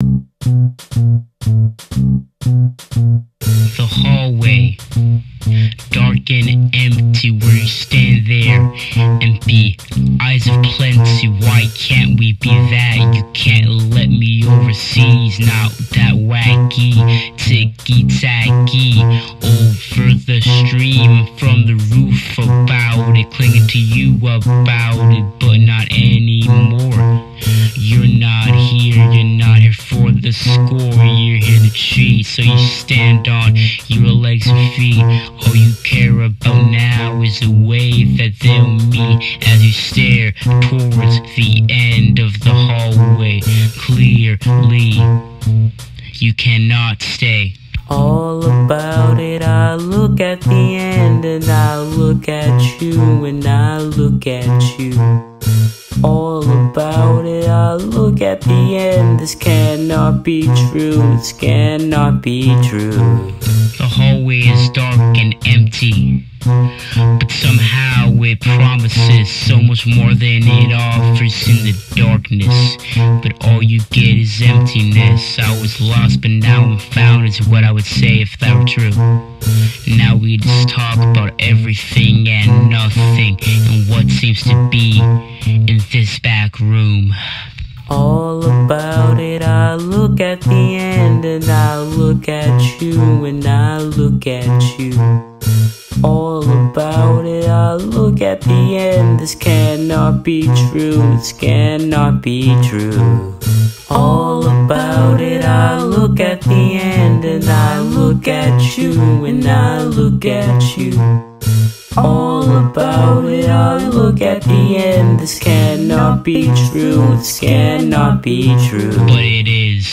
The hallway, dark and empty, where you stand there and be eyes of plenty. Why can't we be that? You can't let me overseas, not that wacky, ticky tacky. Over the stream, from the roof about it, clinging to you about it, the score, you're here to cheat, so you stand on your legs and feet. All you care about now is the way that they'll meet as you stare towards the end of the hallway. Clearly, you cannot stay. All about it, I look at the end and I look at you and I look at you. All about it, I look at the end. This cannot be true, this cannot be true. The hallway is dark and empty. But somehow it promises so much more than it offers in the darkness. But all you get is emptiness. I was lost, but now I'm found, is what I would say if that were true. Now we just talk about everything and nothing, and what seems to be in this back room. All about it, I look at the end and I look at you and I look at you. About it, I look at the end. This cannot be true, this cannot be true. All about it, I look at the end and I look at you and I look at you. All about it, I look at the end. This cannot be true, this cannot be true. But it is.